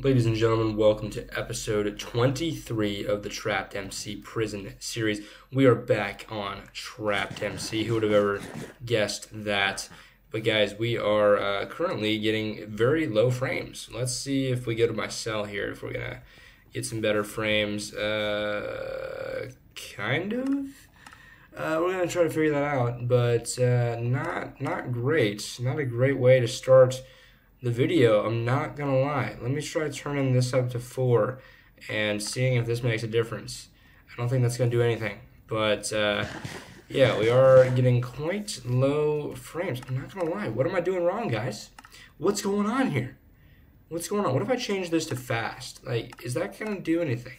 Ladies and gentlemen, welcome to episode 23 of the Trapped MC Prison series. We are back on Trapped MC. Who would have ever guessed that? But guys, we are uh, currently getting very low frames. Let's see if we go to my cell here, if we're gonna get some better frames. Uh, kind of. Uh, we're gonna try to figure that out, but uh, not not great. Not a great way to start the video. I'm not gonna lie. Let me try turning this up to four and seeing if this makes a difference. I don't think that's gonna do anything, but uh, yeah, we are getting quite low frames. I'm not gonna lie. What am I doing wrong, guys? What's going on here? What's going on? What if I change this to fast? Like, is that gonna do anything?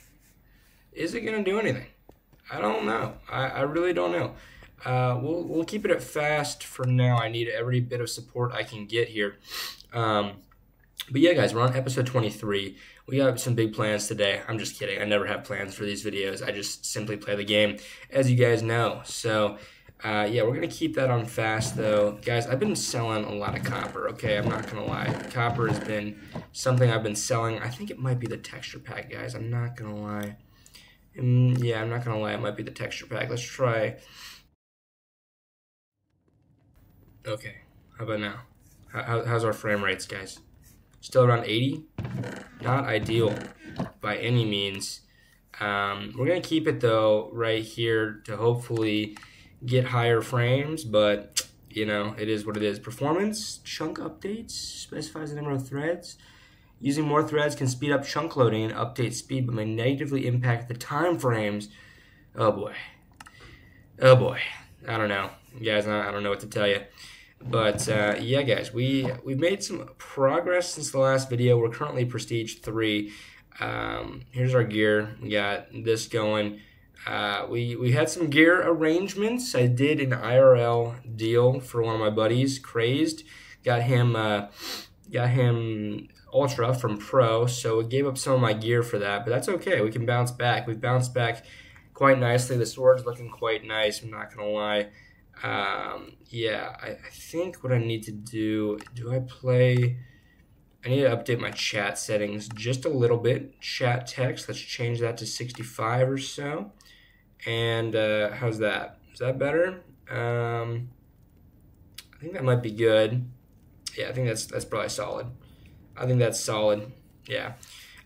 Is it gonna do anything? I don't know. I, I really don't know. Uh, we'll, we'll keep it at fast for now. I need every bit of support I can get here. Um, but yeah, guys, we're on episode 23. We got some big plans today. I'm just kidding. I never have plans for these videos. I just simply play the game, as you guys know. So, uh, yeah, we're going to keep that on fast, though. Guys, I've been selling a lot of copper, okay? I'm not going to lie. Copper has been something I've been selling. I think it might be the texture pack, guys. I'm not going to lie. Mm, yeah, I'm not gonna lie, it might be the texture pack. Let's try. Okay, how about now? How, how's our frame rates, guys? Still around 80? Not ideal by any means. Um, we're gonna keep it though right here to hopefully get higher frames, but you know, it is what it is. Performance, chunk updates, specifies the number of threads. Using more threads can speed up chunk loading and update speed, but may negatively impact the time frames. Oh boy. Oh boy. I don't know. Guys, I don't know what to tell you. But uh, yeah, guys, we we've made some progress since the last video. We're currently prestige three. Um, here's our gear. We got this going. Uh, we we had some gear arrangements. I did an IRL deal for one of my buddies, Crazed. Got him. Uh, got him Ultra from Pro, so it gave up some of my gear for that, but that's okay. We can bounce back. We've bounced back quite nicely. The sword's looking quite nice, I'm not to lie. Um, yeah, I, I think what I need to do, do I play... I need to update my chat settings just a little bit. Chat text, let's change that to 65 or so. And uh, how's that? Is that better? Um, I think that might be good. Yeah, I think that's that's probably solid. I think that's solid. Yeah.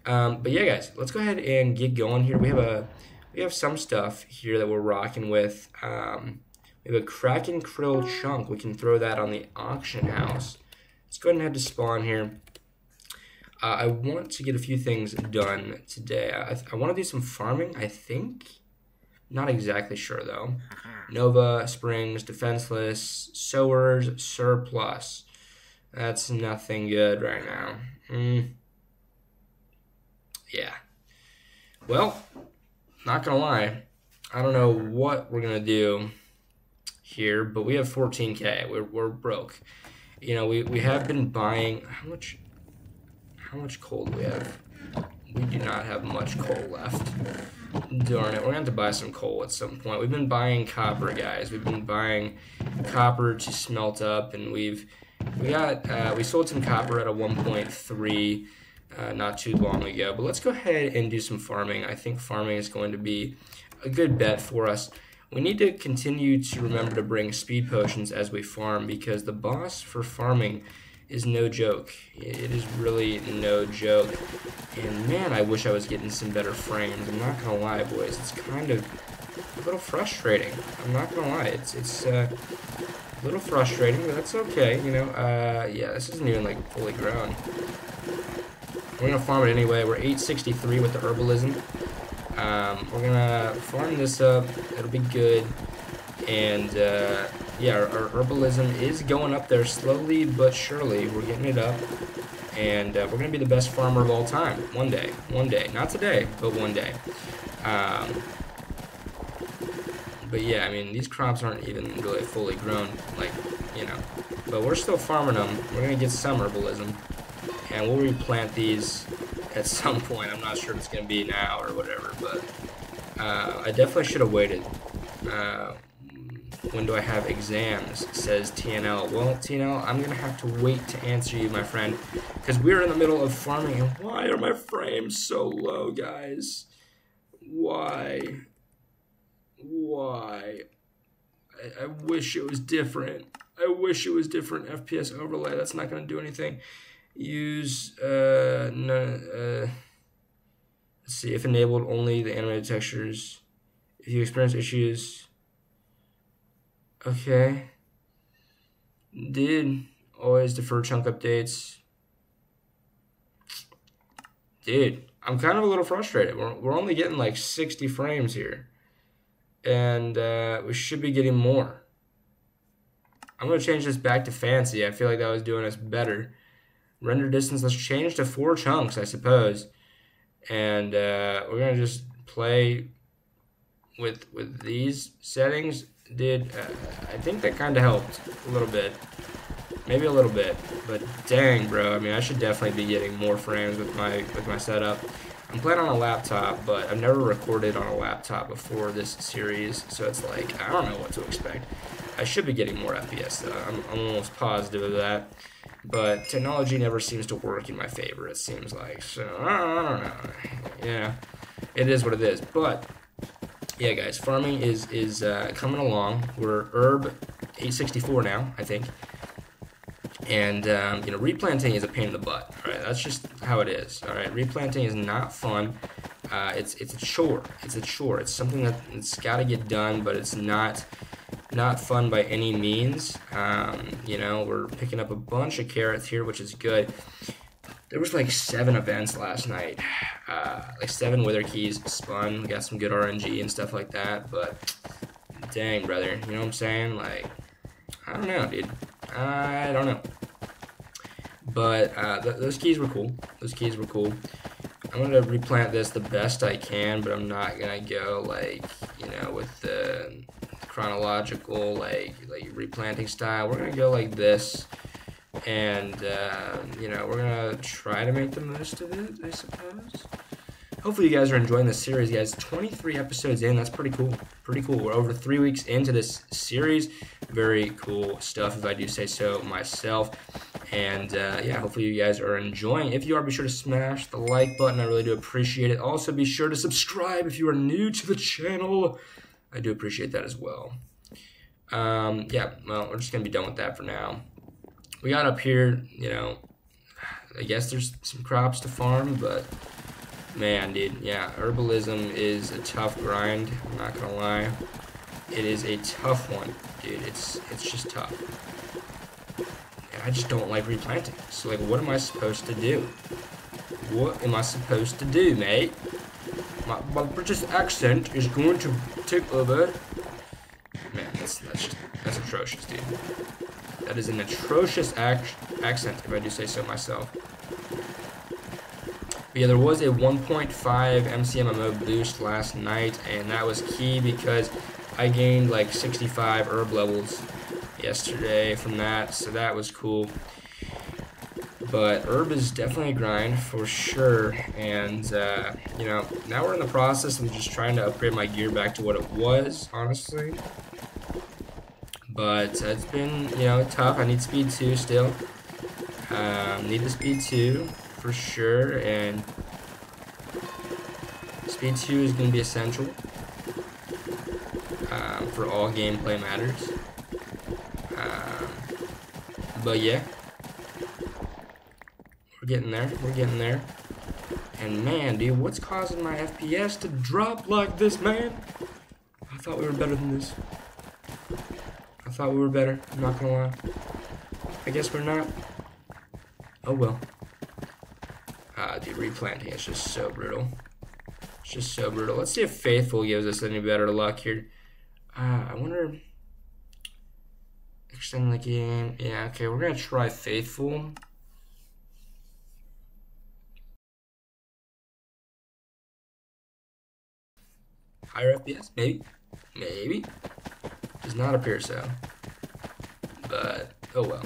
Um, but yeah, guys, let's go ahead and get going here. We have a we have some stuff here that we're rocking with. Um, we have a Kraken Krill chunk. We can throw that on the auction house. Let's go ahead and head to spawn here. Uh, I want to get a few things done today. I, I want to do some farming, I think. Not exactly sure, though. Nova, Springs, Defenseless, Sowers, Surplus. That's nothing good right now. Mm. Yeah. Well, not gonna lie, I don't know what we're gonna do here, but we have 14k. We're, we're broke. You know, we, we have been buying how much how much coal do we have? We do not have much coal left. Darn it, we're gonna have to buy some coal at some point. We've been buying copper, guys. We've been buying copper to smelt up, and we've we got uh, we sold some copper at a 1.3 uh, not too long ago. But let's go ahead and do some farming. I think farming is going to be a good bet for us. We need to continue to remember to bring speed potions as we farm because the boss for farming is no joke. It is really no joke. And man, I wish I was getting some better frames. I'm not gonna lie, boys. It's kind of a little frustrating. I'm not gonna lie. It's it's uh, a little frustrating, but that's okay, you know. Uh, yeah, this isn't even, like, fully grown. We're gonna farm it anyway. We're 863 with the herbalism. Um, we're gonna farm this up. It'll be good. And, uh, yeah, our, our, herbalism is going up there slowly but surely. We're getting it up. And uh, we're gonna be the best farmer of all time. One day. One day. Not today, but one day. Um, but yeah, I mean, these crops aren't even really fully grown, like, you know. But we're still farming them. We're going to get some herbalism. And we'll replant these at some point. I'm not sure if it's going to be now or whatever, but uh, I definitely should have waited. Uh, when do I have exams? Says TNL. Well, TNL, I'm going to have to wait to answer you, my friend, because we're in the middle of farming, and why are my frames so low, guys? Why? Why? I, I wish it was different. I wish it was different FPS overlay. That's not going to do anything. Use, uh, no, uh, let's see, if enabled only the animated textures. If you experience issues, okay. Did always defer chunk updates. Dude, I'm kind of a little frustrated. We're, we're only getting like 60 frames here. And uh, we should be getting more. I'm to change this back to fancy. I feel like that was doing us better. Render distance, let's change to four chunks, I suppose. And uh, we're to just play with with these settings. Did uh, I think that kind of helped a little bit. Maybe a little bit, but dang, bro. I mean, I should definitely be getting more frames with my with my setup. I'm playing on a laptop, but I've never recorded on a laptop before this series, so it's like, I don't know what to expect. I should be getting more FPS, though. I'm, I'm almost positive of that. But technology never seems to work in my favor, it seems like. So, I don't, know. Yeah, it is what it is. But, yeah, guys, farming is, is uh, coming along. We're herb 864 now, I think. And, um, you know, replanting is a pain in the butt, all right? That's just how it is, all right? Replanting is not fun. Uh, it's, it's a chore. It's a chore. It's something that it's got to get done, but it's not not fun by any means. Um, you know, we're picking up a bunch of carrots here, which is good. There was like seven events last night, uh, like seven wither keys spun. We got some good RNG and stuff like that, but dang, brother, you know what I'm saying? Like, I don't know, dude. I don't know. But uh, th those keys were cool. Those keys were cool. I'm gonna replant this the best I can, but I'm not gonna go like you know with the chronological like like replanting style. We're gonna go like this, and uh, you know we're gonna try to make the most of it, I suppose. Hopefully you guys are enjoying this series, guys. 23 episodes in, that's pretty cool. Pretty cool. We're over three weeks into this series. Very cool stuff, if I do say so myself. And uh, yeah, hopefully you guys are enjoying. If you are, be sure to smash the like button. I really do appreciate it. Also, be sure to subscribe if you are new to the channel. I do appreciate that as well. Um, yeah, well, we're just going to be done with that for now. We got up here, you know, I guess there's some crops to farm, but man, dude, yeah, herbalism is a tough grind. I'm not to lie. It is a tough one, dude. It's it's just tough. And I just don't like replanting. So, like, what am I supposed to do? What am I supposed to do, mate? My, my British accent is going to take over. Man, that's, that's, that's atrocious, dude. That is an atrocious ac accent, if I do say so myself. But yeah, there was a 1.5 MCMMO boost last night, and that was key because I gained like 65 herb levels yesterday from that, so that was cool. But herb is definitely a grind for sure, and uh, you know now we're in the process of just trying to upgrade my gear back to what it was, honestly. But it's been you know tough. I need speed two still. Um, need the speed two for sure, and speed two is going to be essential um, for all gameplay matters. Um, but yeah. We're getting there. We're getting there. And man, dude, what's causing my FPS to drop like this, man? I thought we were better than this. I thought we were better. I'm not gonna lie. I guess we're not. Oh well. Ah, dude, replanting is just so brutal. It's just so brutal. Let's see if Faithful gives us any better luck here. Ah, I wonder. Extend the game. Yeah, okay, we're gonna try Faithful. higher FPS? Maybe. Maybe. Does not appear so. But, oh well.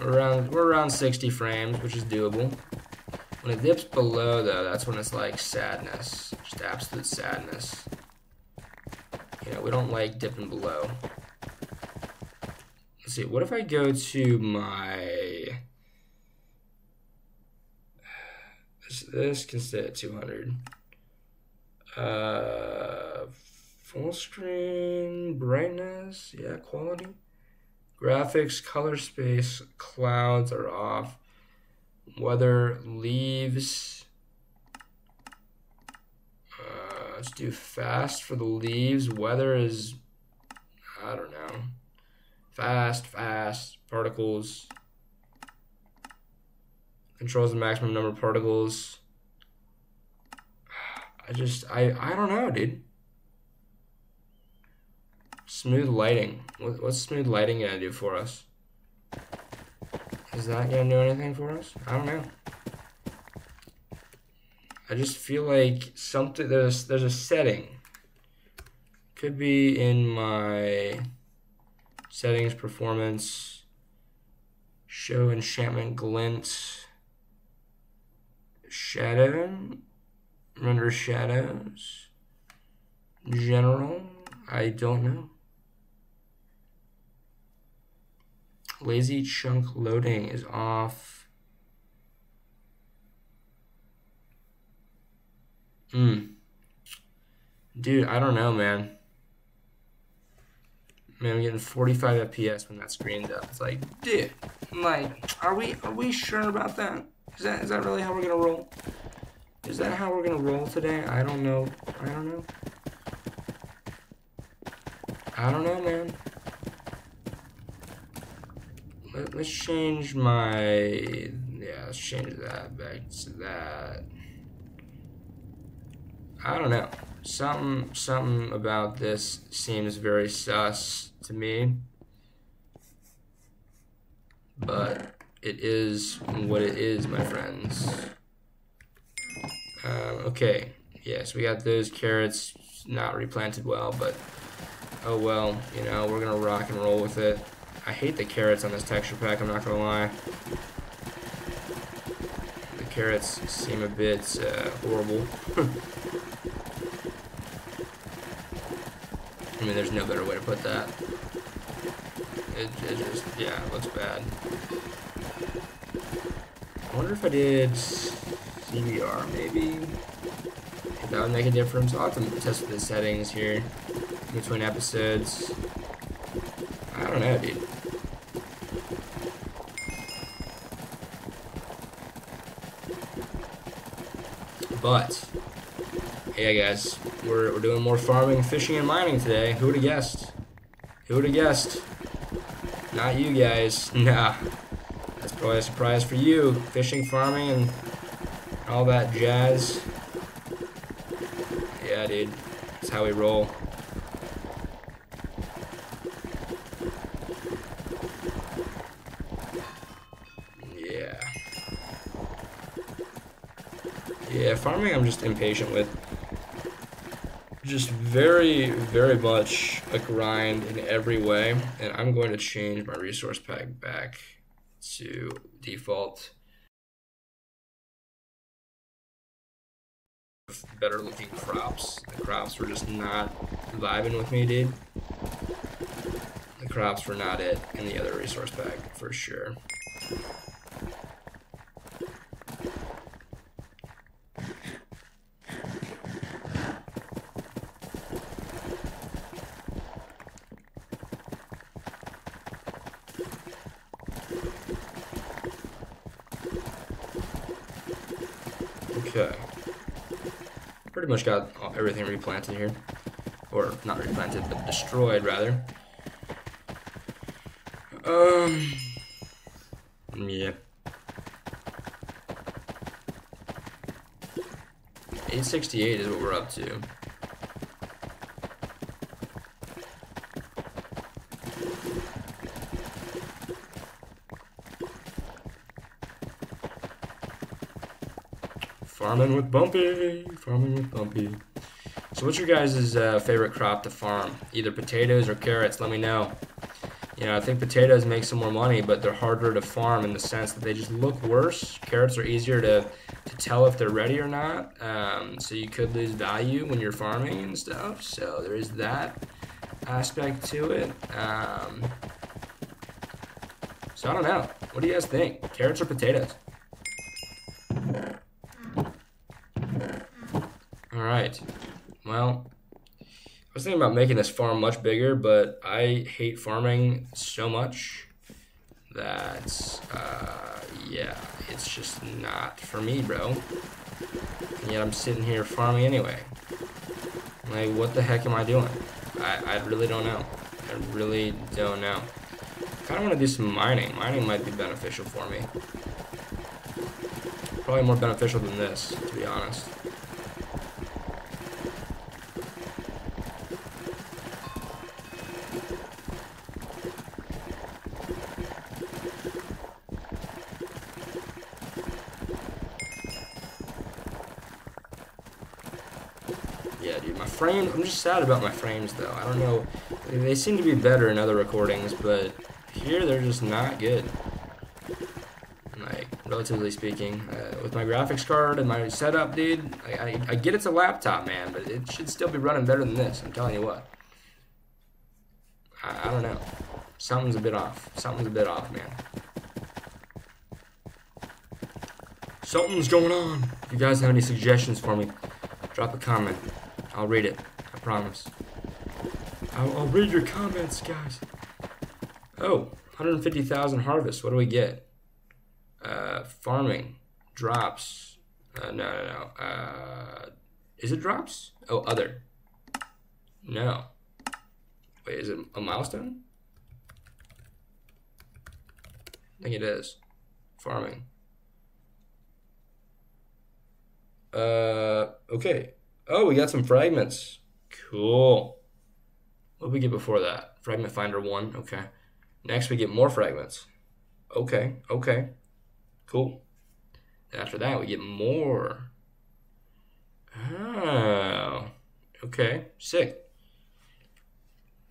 Around, we're around 60 frames, which is doable. When it dips below, though, that's when it's like sadness. Just absolute sadness. You know, we don't like dipping below. Let's see, what if I go to my... This, this can stay at 200. Uh, full screen, brightness, yeah, quality. Graphics, color space, clouds are off. Weather, leaves. Uh, let's do fast for the leaves. Weather is, I don't know. Fast, fast, particles. Controls the maximum number of particles. I just, I, I don't know, dude. Smooth lighting. What's smooth lighting gonna do for us? Is that gonna do anything for us? I don't know. I just feel like something there's there's a setting. Could be in my settings, performance, show enchantment glint, shadow, render shadows, general. I don't know. Lazy chunk loading is off. Hmm. Dude, I don't know, man. Man, I'm getting 45 FPS when that screen's up. It's like, dude, I'm like, are we are we sure about that? Is that is that really how we're gonna roll? Is that how we're gonna roll today? I don't know. I don't know. I don't know, man let, us change my, yeah, let's change that back to that. I don't know. Something, something about this seems very sus to me. But it is what it is, my friends. Um, okay, yes, we got those carrots not replanted well, but oh well, you know, we're gonna rock and roll with it. I hate the carrots on this texture pack, I'm not gonna lie. The carrots seem a bit uh, horrible. I mean, there's no better way to put that. It, it just, yeah, it looks bad. I wonder if I did CBR, maybe? If that would make a difference. I'll have to test the settings here between episodes. I don't know, dude. But, hey guys, we're, we're doing more farming, fishing, and mining today. Who would have guessed? Who would have guessed? Not you guys. Nah. That's probably a surprise for you. Fishing, farming, and all that jazz. Yeah, dude. That's how we roll. Farming I'm just impatient with. Just very, very much a grind in every way. And I'm going to change my resource pack back to default. Better looking crops. The crops were just not vibing with me, dude. The crops were not it in the other resource pack, for sure. Okay. Pretty much got everything replanted here. Or not replanted, but destroyed rather. Um Yeah. 868 is what we're up to. Farming with Bumpy. Farming with Bumpy. So what's your guys' uh, favorite crop to farm? Either potatoes or carrots, let me know. You know, I think potatoes make some more money, but they're harder to farm in the sense that they just look worse. Carrots are easier to, to tell if they're ready or not. Um, so you could lose value when you're farming and stuff. So there is that aspect to it. Um, so I don't know. What do you guys think? Carrots or potatoes? All right. Well, I was thinking about making this farm much bigger, but I hate farming so much that, uh, yeah, it's just not for me, bro. And yet I'm sitting here farming anyway. Like, what the heck am I doing? I, I really don't know. I really don't know. kind of want to do some mining. Mining might be beneficial for me. Probably more beneficial than this, to be honest. Frame. I'm just sad about my frames though. I don't know. They seem to be better in other recordings, but here they're just not good. Like relatively speaking, uh, with my graphics card and my setup, dude. I, I, I get it's a laptop, man, but it should still be running better than this. I'm telling you what. I, I don't know. Something's a bit off. Something's a bit off, man. Something's going on. If you guys have any suggestions for me, drop a comment. I'll read it. I promise. I'll, I'll read your comments, guys. Oh, 150,000 harvest. What do we get? Uh, farming. Drops. Uh, no, no, no. Uh, is it drops? Oh, other. No. Wait, is it a milestone? I think it is. Farming. Uh, okay. Oh, we got some fragments. Cool. What did we get before that? Fragment finder one. Okay. Next, we get more fragments. Okay. Okay. Cool. After that, we get more. Oh. Okay. Sick.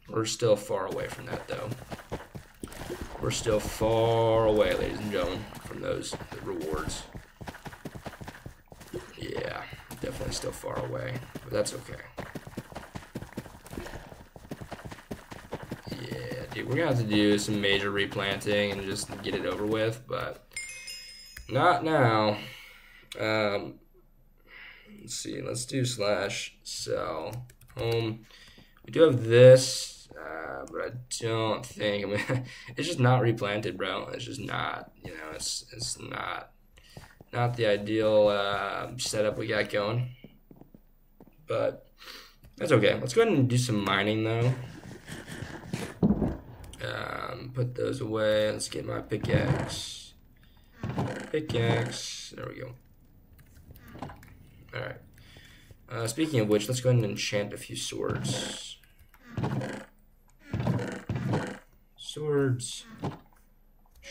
We're still far away from that, though. We're still far away, ladies and gentlemen, from those rewards. Definitely still far away, but that's okay. Yeah, dude, we're gonna have to do some major replanting and just get it over with, but not now. Um, let's see, let's do slash sell home. We do have this, uh, but I don't think, I mean, it's just not replanted, bro. It's just not, you know, it's, it's not not the ideal uh, setup we got going. But that's okay. Let's go ahead and do some mining though. Um, put those away. Let's get my pickaxe. Pickaxe. There we go. Alright. Uh, speaking of which, let's go ahead and enchant a few swords. Swords.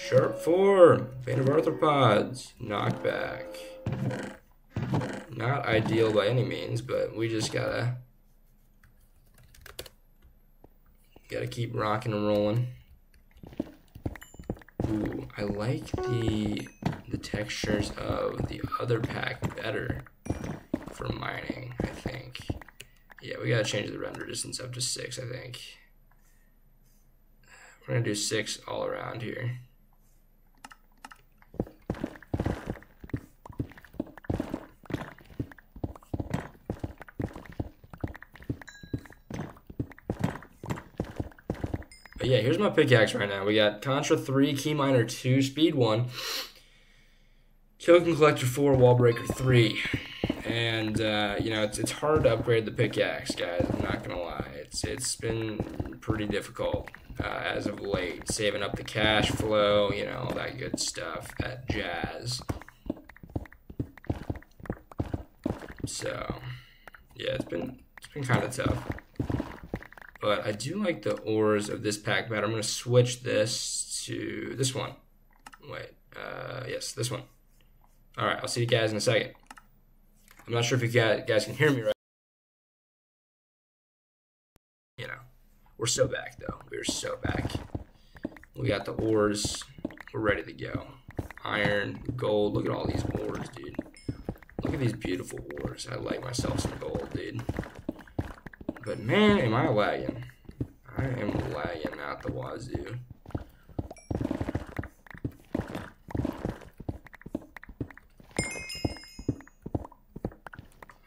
Sharp 4, Bane of Arthropods, Knockback. Not ideal by any means, but we just gotta gotta keep rocking and rolling. Ooh, I like the the textures of the other pack better for mining, I think. Yeah, we gotta change the render distance up to six, I think. We're gonna do six all around here. But yeah, here's my pickaxe right now. We got Contra 3, Key Miner 2, Speed 1, Token Collector 4, Wall Breaker 3. And, uh, you know, it's, it's hard to upgrade the pickaxe, guys. I'm not going to lie. It's It's been pretty difficult uh, as of late. Saving up the cash flow, you know, all that good stuff, that jazz. So, yeah, it's been, it's been kind of tough. But I do like the ores of this pack better. I'm going to switch this to this one. Wait, uh, yes, this one. All right, I'll see you guys in a second. I'm not sure if you guys can hear me right. You know, we're so back though. We're so back. We got the ores. We're ready to go. Iron, gold. Look at all these ores, dude. Look at these beautiful ores. I like myself some gold, dude. But man, am I lagging. I am lagging out the wazoo.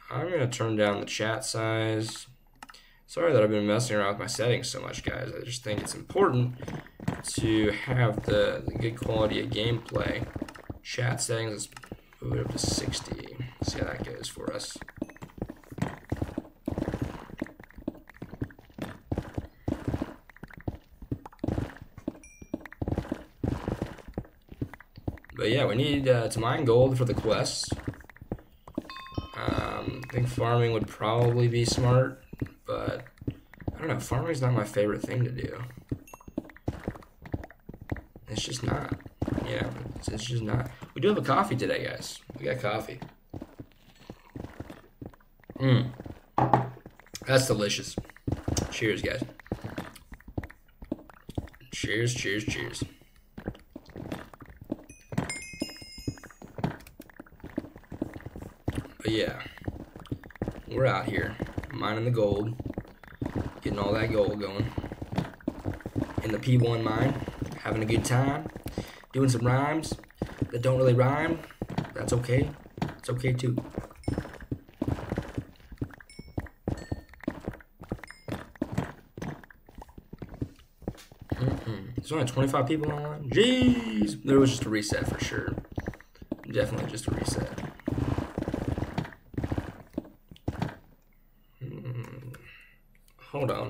I'm going to turn down the chat size. Sorry that I've been messing around with my settings so much, guys. I just think it's important to have the, the good quality of gameplay. Chat settings, let's move it up to 60. See how that goes for us. But yeah, we need uh, to mine gold for the quest. Um, I think farming would probably be smart, but I don't know. Farming's not my favorite thing to do. It's just not. Yeah, it's, it's just not. We do have a coffee today, guys. We got coffee. Mmm. That's delicious. Cheers, guys. Cheers, cheers, cheers. But yeah, we're out here mining the gold, getting all that gold going in the P1 mine, having a good time, doing some rhymes that don't really rhyme. That's okay. It's okay too. Mm-hmm. There's only 25 people online. Jeez, there was just a reset for sure. Definitely just a reset. Hold on.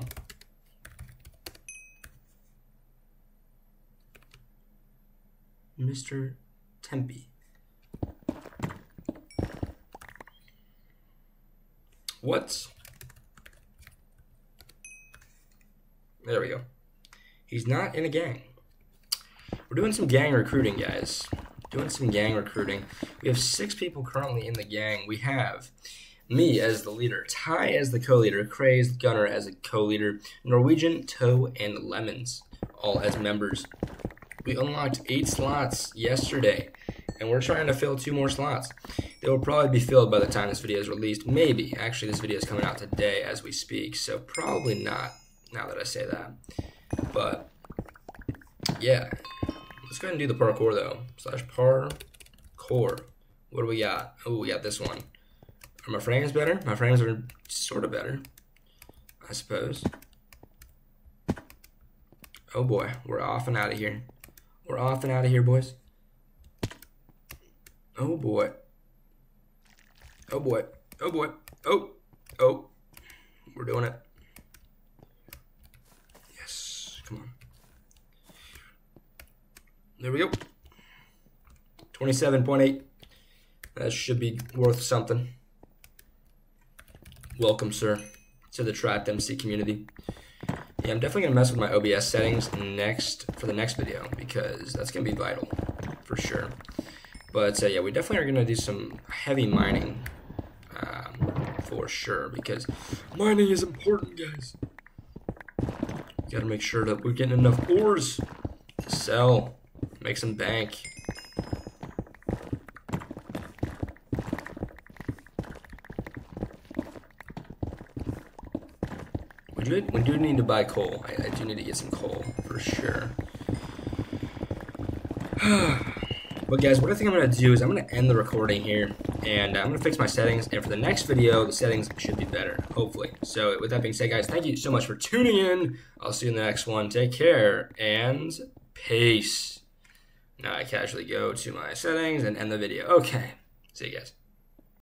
Mr. Tempe. What? There we go. He's not in a gang. We're doing some gang recruiting, guys. Doing some gang recruiting. We have six people currently in the gang. We have me as the leader, Ty as the co-leader, Craze Gunner as a co-leader, Norwegian, Toe, and Lemons all as members. We unlocked eight slots yesterday, and we're trying to fill two more slots. They will probably be filled by the time this video is released. Maybe. Actually, this video is coming out today as we speak, so probably not. Now that I say that, but yeah, let's go ahead and do the parkour though. Slash parkour. What do we got? Oh, we got this one. Are my frames better? My frames are sort of better, I suppose. Oh boy, we're off and out of here. We're off and out of here, boys. Oh boy. Oh boy. Oh boy. Oh. Oh. We're doing it. Yes. Come on. There we go. 27.8. That should be worth something. Welcome, sir, to the Trapped MC community. Yeah, I'm definitely gonna mess with my OBS settings next for the next video because that's gonna be vital for sure. But uh, yeah, we definitely are gonna do some heavy mining um, for sure because mining is important, guys. Got to make sure that we're getting enough ores to sell, make some bank. We do need to buy coal. I, I do need to get some coal for sure. but guys, what I think I'm going to do is I'm going to end the recording here and I'm going to fix my settings. And for the next video, the settings should be better, hopefully. So with that being said, guys, thank you so much for tuning in. I'll see you in the next one. Take care and peace. Now I casually go to my settings and end the video. Okay. See you guys.